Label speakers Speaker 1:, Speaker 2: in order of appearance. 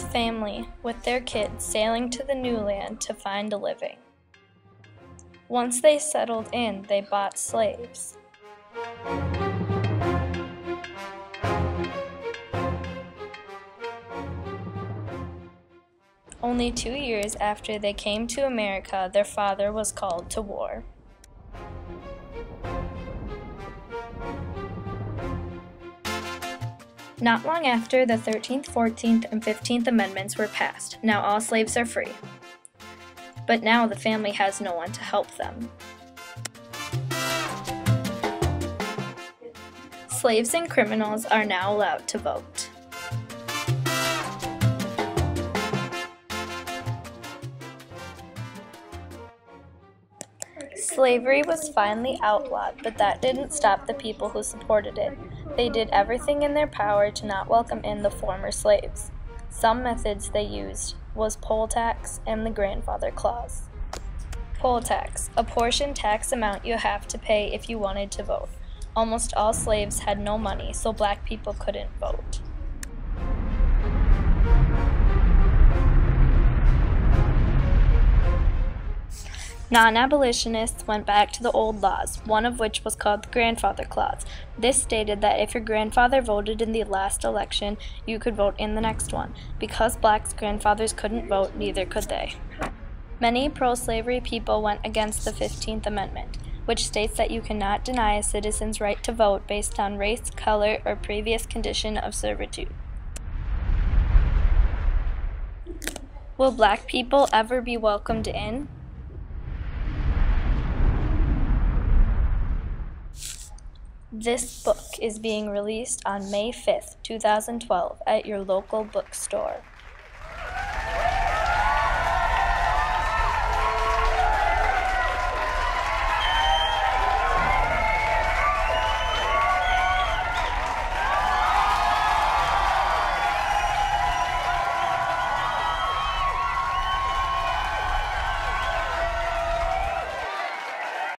Speaker 1: sent their kids sailing to the new land to find a living. Once they settled in, they bought slaves. Only two years after they came to America, their father was called to war. Not long after, the 13th, 14th, and 15th Amendments were passed. Now all slaves are free. But now the family has no one to help them. Slaves and criminals are now allowed to vote. Slavery was finally outlawed, but that didn't stop the people who supported it. They did everything in their power to not welcome in the former slaves. Some methods they used was poll tax and the grandfather clause. Poll tax, a portion tax amount you have to pay if you wanted to vote. Almost all slaves had no money, so black people couldn't vote. Non abolitionists went back to the old laws, one of which was called the Grandfather Clause. This stated that if your grandfather voted in the last election, you could vote in the next one. Because blacks' grandfathers couldn't vote, neither could they. Many pro slavery people went against the 15th Amendment, which states that you cannot deny a citizen's right to vote based on race, color, or previous condition of servitude. Will black people ever be welcomed in? This book is being released on May 5th, 2012 at your local bookstore.